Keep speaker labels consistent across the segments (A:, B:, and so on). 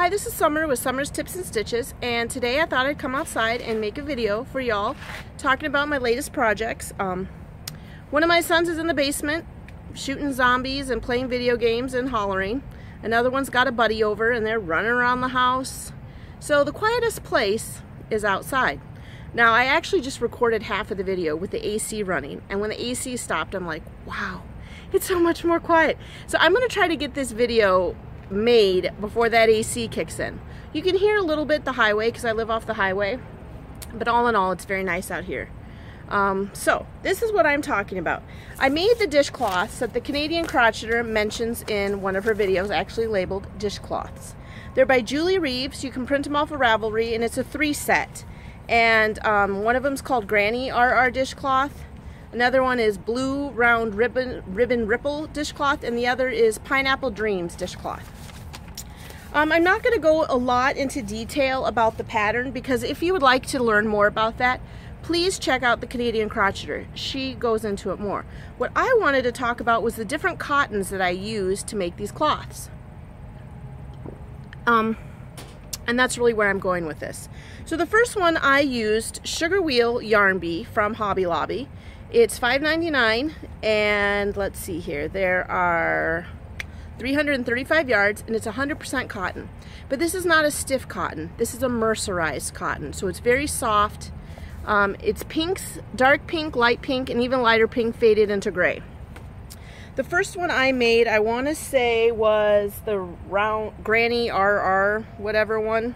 A: Hi, this is Summer with Summer's Tips and Stitches, and today I thought I'd come outside and make a video for y'all talking about my latest projects. Um, one of my sons is in the basement shooting zombies and playing video games and hollering. Another one's got a buddy over and they're running around the house. So the quietest place is outside. Now I actually just recorded half of the video with the AC running and when the AC stopped I'm like, wow, it's so much more quiet. So I'm gonna try to get this video made before that AC kicks in. You can hear a little bit the highway because I live off the highway, but all in all, it's very nice out here. Um, so this is what I'm talking about. I made the dishcloths that the Canadian Crocheter mentions in one of her videos, actually labeled dishcloths. They're by Julee Reeves. You can print them off of Ravelry, and it's a three set. And um, one of them's called Granny RR dishcloth. Another one is Blue Round Ribbon, Ribbon Ripple dishcloth, and the other is Pineapple Dreams dishcloth. Um, I'm not going to go a lot into detail about the pattern because if you would like to learn more about that, please check out the Canadian Crocheter. She goes into it more. What I wanted to talk about was the different cottons that I use to make these cloths. Um, and that's really where I'm going with this. So the first one I used Sugar Wheel Yarn Bee from Hobby Lobby. It's $5.99 and let's see here, there are 335 yards, and it's 100% cotton. But this is not a stiff cotton. This is a mercerized cotton, so it's very soft. Um, it's pinks, dark pink, light pink, and even lighter pink faded into gray. The first one I made, I want to say, was the round Granny RR, whatever one.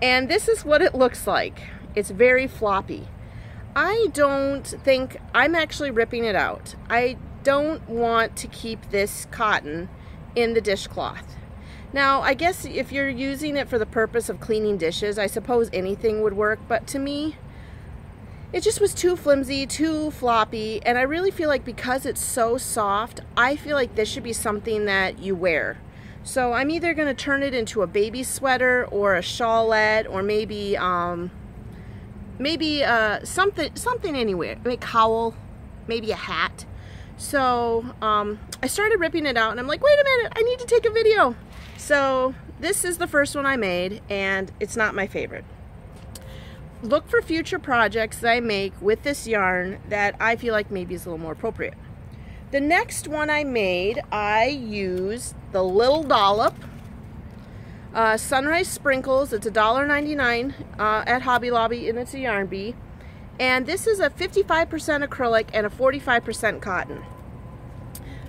A: And this is what it looks like. It's very floppy. I don't think, I'm actually ripping it out. I don't want to keep this cotton in the dishcloth. Now, I guess if you're using it for the purpose of cleaning dishes, I suppose anything would work, but to me, it just was too flimsy, too floppy, and I really feel like because it's so soft, I feel like this should be something that you wear. So I'm either going to turn it into a baby sweater or a shawlette or maybe um, maybe uh, something something anywhere, a cowl, maybe a hat. So um, I started ripping it out and I'm like, wait a minute, I need to take a video. So this is the first one I made and it's not my favorite. Look for future projects that I make with this yarn that I feel like maybe is a little more appropriate. The next one I made, I used the Little Dollop uh, Sunrise Sprinkles. It's $1.99 uh, at Hobby Lobby and it's a yarn bee. And this is a 55% acrylic and a 45% cotton.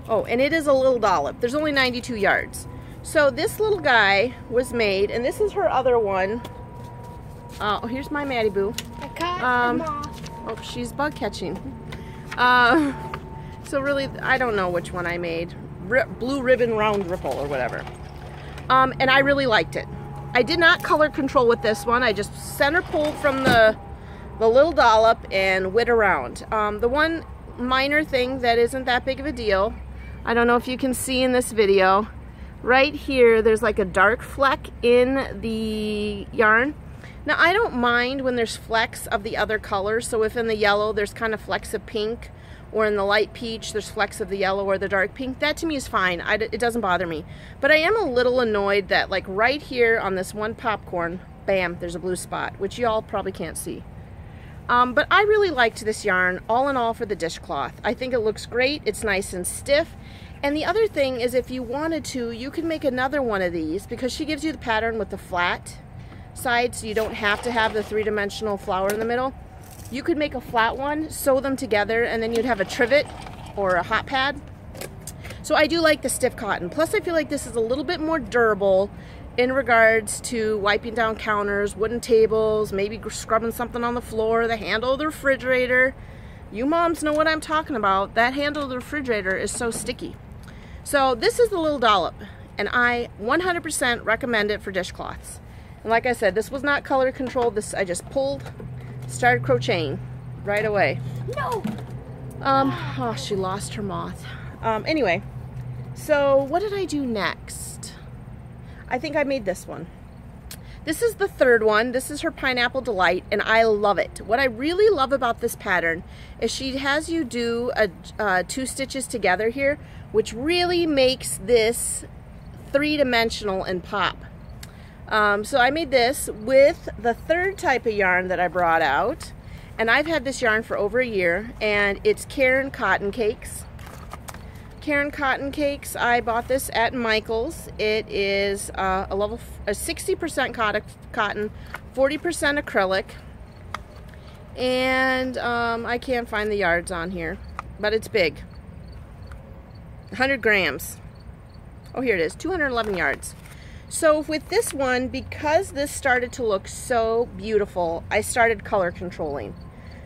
A: Oh, and it is a little dollop. There's only 92 yards. So this little guy was made, and this is her other one. Uh, oh, here's my Maddie Boo. Um, oh, she's bug catching. Uh, so really, I don't know which one I made. R Blue Ribbon Round Ripple or whatever. Um, and I really liked it. I did not color control with this one. I just center pulled from the the little dollop and wit around. Um, the one minor thing that isn't that big of a deal, I don't know if you can see in this video, right here there's like a dark fleck in the yarn. Now I don't mind when there's flecks of the other colors, so if in the yellow there's kind of flecks of pink, or in the light peach there's flecks of the yellow or the dark pink, that to me is fine. I, it doesn't bother me. But I am a little annoyed that like right here on this one popcorn, bam, there's a blue spot, which y'all probably can't see. Um, but I really liked this yarn, all in all for the dishcloth. I think it looks great. It's nice and stiff. And the other thing is if you wanted to, you could make another one of these because she gives you the pattern with the flat side so you don't have to have the three-dimensional flower in the middle. You could make a flat one, sew them together, and then you'd have a trivet or a hot pad. So I do like the stiff cotton. Plus I feel like this is a little bit more durable in regards to wiping down counters, wooden tables, maybe scrubbing something on the floor, the handle of the refrigerator. You moms know what I'm talking about. That handle of the refrigerator is so sticky. So this is the little dollop and I 100% recommend it for dishcloths. And like I said, this was not color controlled. This I just pulled, started crocheting right away.
B: No.
A: Um, oh, she lost her moth. Um, anyway, so what did I do next? I think I made this one. This is the third one. This is her Pineapple Delight, and I love it. What I really love about this pattern is she has you do a, uh, two stitches together here, which really makes this three-dimensional and pop. Um, so I made this with the third type of yarn that I brought out. And I've had this yarn for over a year and it's Caron Cotton Cakes. Caron Cotton Cakes, I bought this at Michael's. It is uh, a level, a 60% cotton, 40% acrylic. And um, I can't find the yards on here, but it's big. 100 grams. Oh, here it is, 211 yards. So with this one, because this started to look so beautiful, I started color controlling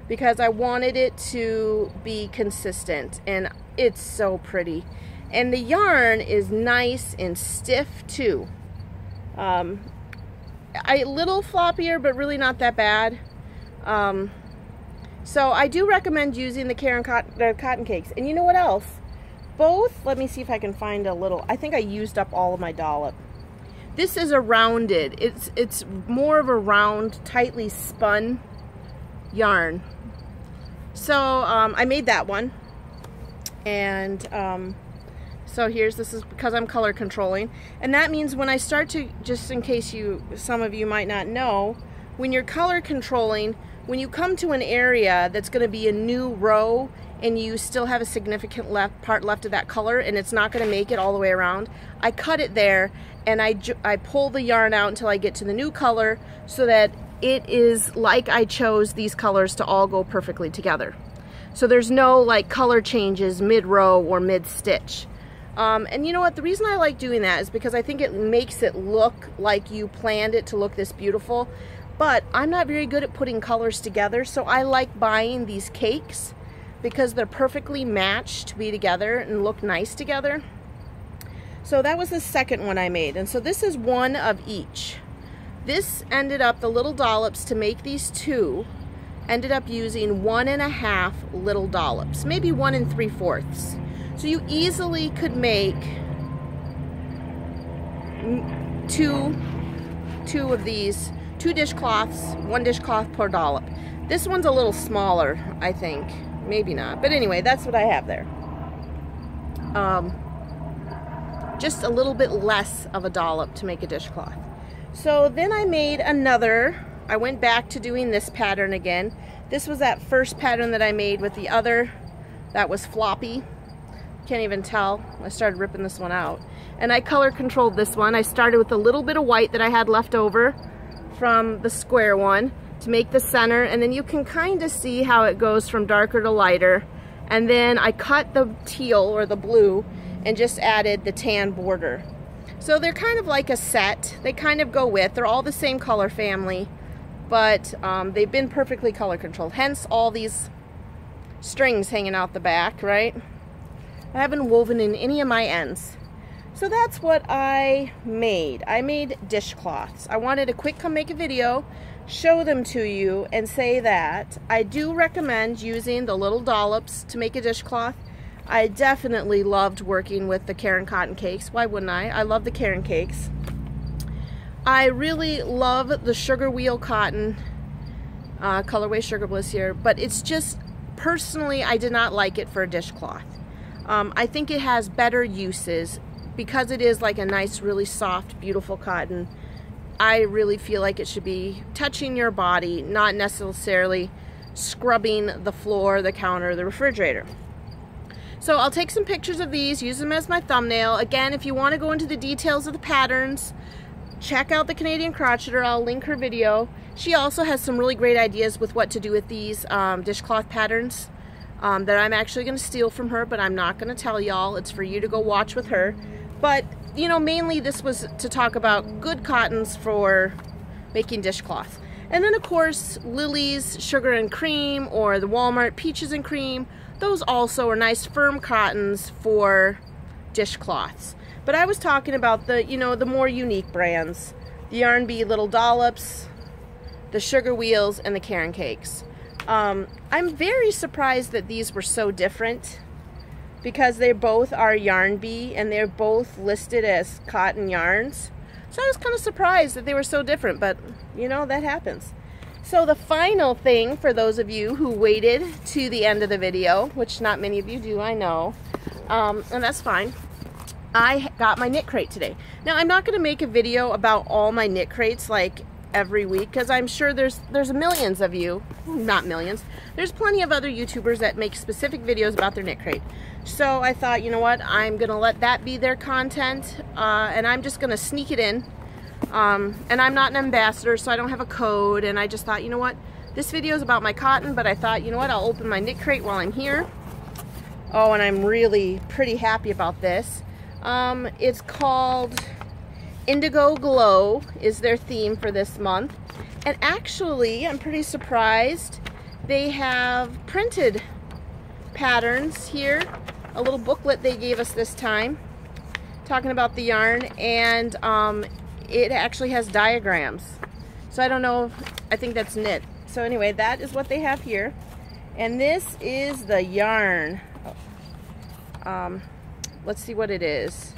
A: because I wanted it to be consistent and it's so pretty. And the yarn is nice and stiff too. Um, a little floppier, but really not that bad. Um, so I do recommend using the Caron cotton, cotton cakes. And you know what else? Both, let me see if I can find a little, I think I used up all of my dollop. This is a rounded, it's, it's more of a round, tightly spun yarn. So um, I made that one. And um, so here's, this is because I'm color controlling. And that means when I start to, just in case you, some of you might not know, when you're color controlling, when you come to an area that's gonna be a new row and you still have a significant left part left of that color and it's not going to make it all the way around, I cut it there and I, I pull the yarn out until I get to the new color so that it is like I chose these colors to all go perfectly together. So there's no like color changes mid-row or mid-stitch. Um, and you know what, the reason I like doing that is because I think it makes it look like you planned it to look this beautiful. But I'm not very good at putting colors together, so I like buying these cakes because they're perfectly matched to be together and look nice together. So that was the second one I made. And so this is one of each. This ended up, the little dollops to make these two, ended up using one and a half little dollops, maybe one and three fourths. So you easily could make two, two of these, two dishcloths, one dishcloth per dollop. This one's a little smaller, I think. Maybe not. But anyway, that's what I have there. Um, just a little bit less of a dollop to make a dishcloth. So then I made another, I went back to doing this pattern again. This was that first pattern that I made with the other that was floppy. Can't even tell. I started ripping this one out. And I color controlled this one. I started with a little bit of white that I had left over from the square one to make the center and then you can kind of see how it goes from darker to lighter and then I cut the teal or the blue and just added the tan border. So they're kind of like a set. They kind of go with. They're all the same color family, but um, they've been perfectly color controlled. Hence all these strings hanging out the back, right? I haven't woven in any of my ends. So that's what I made. I made dishcloths. I wanted to quick come make a video show them to you and say that I do recommend using the little dollops to make a dishcloth. I definitely loved working with the Caron Cotton Cakes. Why wouldn't I? I love the Caron Cakes. I really love the Sugar Wheel Cotton uh, colorway Sugar Bliss here, but it's just, personally, I did not like it for a dishcloth. Um, I think it has better uses because it is like a nice, really soft, beautiful cotton. I really feel like it should be touching your body, not necessarily scrubbing the floor, the counter, the refrigerator. So I'll take some pictures of these, use them as my thumbnail. Again, if you want to go into the details of the patterns, check out the Canadian Crocheter. I'll link her video. She also has some really great ideas with what to do with these um, dishcloth patterns um, that I'm actually going to steal from her, but I'm not going to tell y'all. It's for you to go watch with her. But you know, mainly this was to talk about good cottons for making dishcloth. And then of course, Lily's Sugar and Cream or the Walmart Peaches and Cream, those also are nice firm cottons for dishcloths. But I was talking about the, you know, the more unique brands. The Bee Little Dollops, the Sugar Wheels, and the Caron Cakes. Um, I'm very surprised that these were so different because they both are Yarn Bee and they're both listed as cotton yarns. So I was kind of surprised that they were so different, but you know, that happens. So the final thing for those of you who waited to the end of the video, which not many of you do, I know, um, and that's fine. I got my knit crate today. Now I'm not going to make a video about all my knit crates like every week because I'm sure there's there's millions of you, not millions, there's plenty of other YouTubers that make specific videos about their knit crate. So I thought, you know what, I'm going to let that be their content uh, and I'm just going to sneak it in. Um, and I'm not an ambassador so I don't have a code and I just thought, you know what, this video is about my cotton but I thought, you know what, I'll open my knit crate while I'm here. Oh, and I'm really pretty happy about this. Um, it's called Indigo Glow is their theme for this month. And actually, I'm pretty surprised, they have printed patterns here. A little booklet they gave us this time talking about the yarn and um, it actually has diagrams. So I don't know, I think that's knit. So anyway, that is what they have here. And this is the yarn. Um, let's see what it is.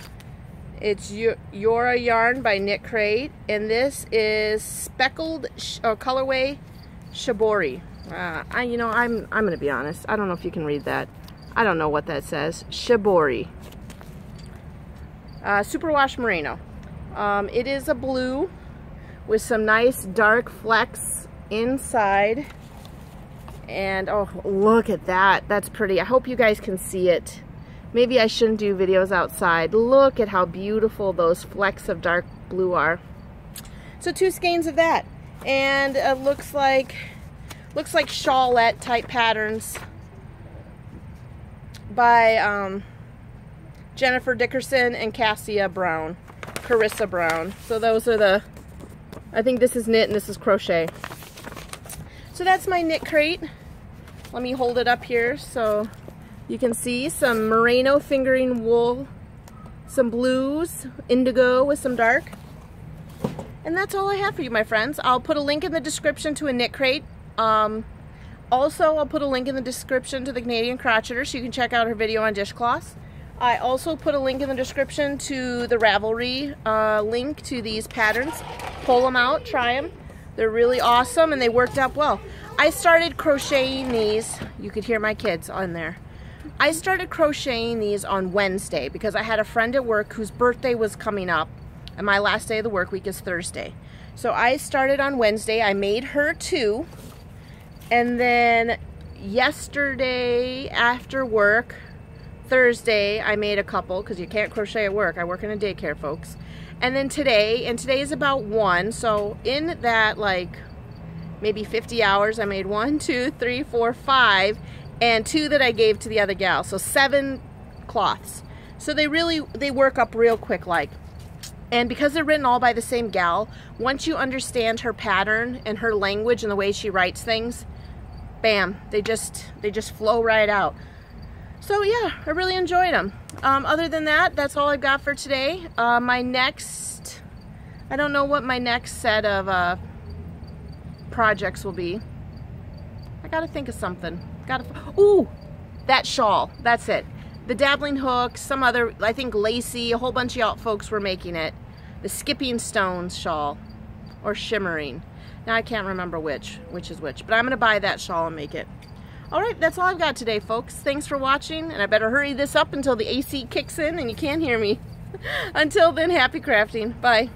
A: It's Yora Yarn by Knit Crate, and this is speckled sh uh, colorway Shibori. Uh, I, you know, I'm I'm gonna be honest. I don't know if you can read that. I don't know what that says. Shibori. Uh, Superwash Merino. Um, it is a blue with some nice dark flecks inside. And oh, look at that. That's pretty. I hope you guys can see it. Maybe I shouldn't do videos outside. Look at how beautiful those flecks of dark blue are. So two skeins of that. And it looks like looks like shawlette type patterns by um, Jennifer Dickerson and Cassia Brown. Carissa Brown. So those are the, I think this is knit and this is crochet. So that's my knit crate. Let me hold it up here so you can see some merino fingering wool, some blues, indigo with some dark. And that's all I have for you, my friends. I'll put a link in the description to a knit crate. Um, also, I'll put a link in the description to the Canadian Crocheter so you can check out her video on dishcloths. I also put a link in the description to the Ravelry uh, link to these patterns. Pull them out, try them. They're really awesome and they worked out well. I started crocheting these. You could hear my kids on there. I started crocheting these on Wednesday because I had a friend at work whose birthday was coming up and my last day of the work week is Thursday. So I started on Wednesday. I made her two. And then yesterday after work, Thursday, I made a couple because you can't crochet at work. I work in a daycare, folks. And then today, and today is about one. So in that like maybe 50 hours, I made one, two, three, four, five and two that I gave to the other gal. So seven cloths. So they really, they work up real quick like. And because they're written all by the same gal, once you understand her pattern and her language and the way she writes things, bam, they just, they just flow right out. So yeah, I really enjoyed them. Um, other than that, that's all I've got for today. Uh, my next, I don't know what my next set of uh, projects will be. I gotta think of something. Gotta, ooh, that shawl, that's it. The Dabbling Hook, some other, I think Lacey, a whole bunch of y'all folks were making it. The Skipping Stones shawl, or Shimmering. Now I can't remember which, which is which, but I'm gonna buy that shawl and make it. All right, that's all I've got today, folks. Thanks for watching, and I better hurry this up until the AC kicks in and you can't hear me. until then, happy crafting. Bye.